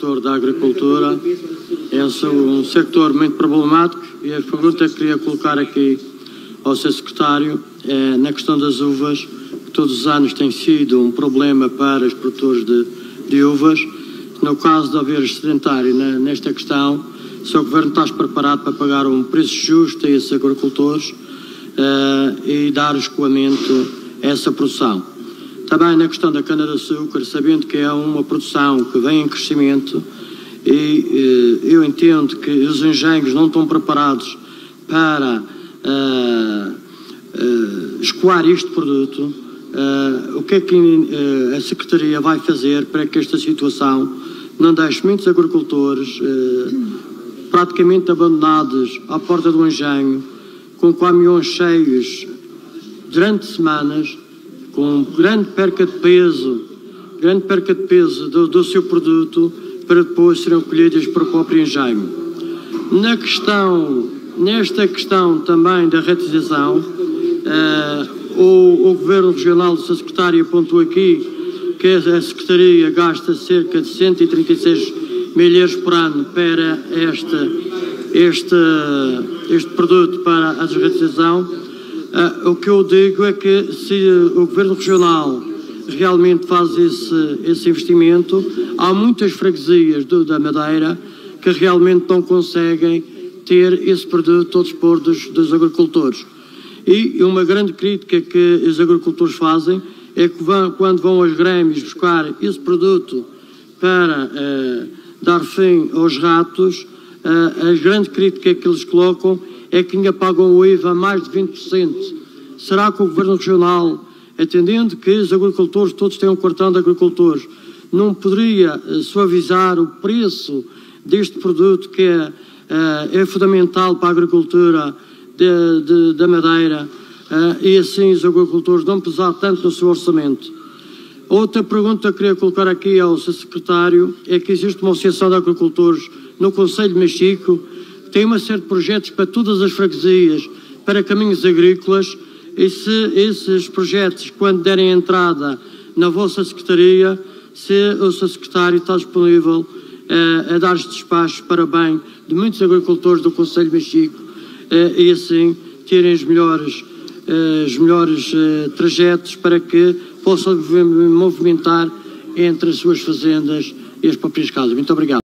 setor da agricultura é um setor muito problemático e a pergunta que queria colocar aqui ao Sr. Secretário é na questão das uvas, que todos os anos tem sido um problema para os produtores de, de uvas. No caso de haver excedentário nesta questão, se o Governo está preparado para pagar um preço justo a esses agricultores uh, e dar escoamento a essa produção. Também na questão da cana-de-açúcar, sabendo que é uma produção que vem em crescimento e uh, eu entendo que os engenhos não estão preparados para uh, escoar este produto, o que é que a Secretaria vai fazer para que esta situação não deixe muitos agricultores praticamente abandonados à porta do engenho, com caminhões cheios durante semanas, com grande perca de peso, grande perca de peso do, do seu produto, para depois serem colhidas para o próprio engenho. Na questão, nesta questão também da retização, uh, o, o, Governo Regional do. Secretário apontou aqui que a Secretaria gasta cerca de 136 mil euros por ano para este, este, este produto para a desratização, uh, o que eu digo é que se o Governo Regional realmente faz esse, esse investimento, há muitas freguesias do, da Madeira que realmente não conseguem ter esse produto ao dispor dos, dos agricultores. E uma grande crítica que os agricultores fazem é que vão, quando vão aos grêmios buscar esse produto para uh, dar fim aos ratos, a grande crítica que eles colocam é que ainda pagam o IVA mais de 20%. Será que o Governo Regional, atendendo que os agricultores todos têm um cartão de agricultores, não poderia eh, suavizar o preço deste produto que é, é fundamental para a agricultura de, de, da Madeira eh, e assim os agricultores não pesar tanto no seu orçamento? Outra pergunta que queria colocar aqui ao Sr. Secretário é que existe uma associação de agricultores no Conselho de Mexico, tem uma série de projetos para todas as freguesias, para caminhos agrícolas, e se esses projetos, quando derem entrada na vossa Secretaria, se o Sr. Secretário está disponível eh, a dar os despachos para bem de muitos agricultores do Conselho de Mexico eh, e assim terem os melhores, eh, os melhores trajetos para que possam movimentar entre as suas fazendas e as próprias casas. Muito obrigado.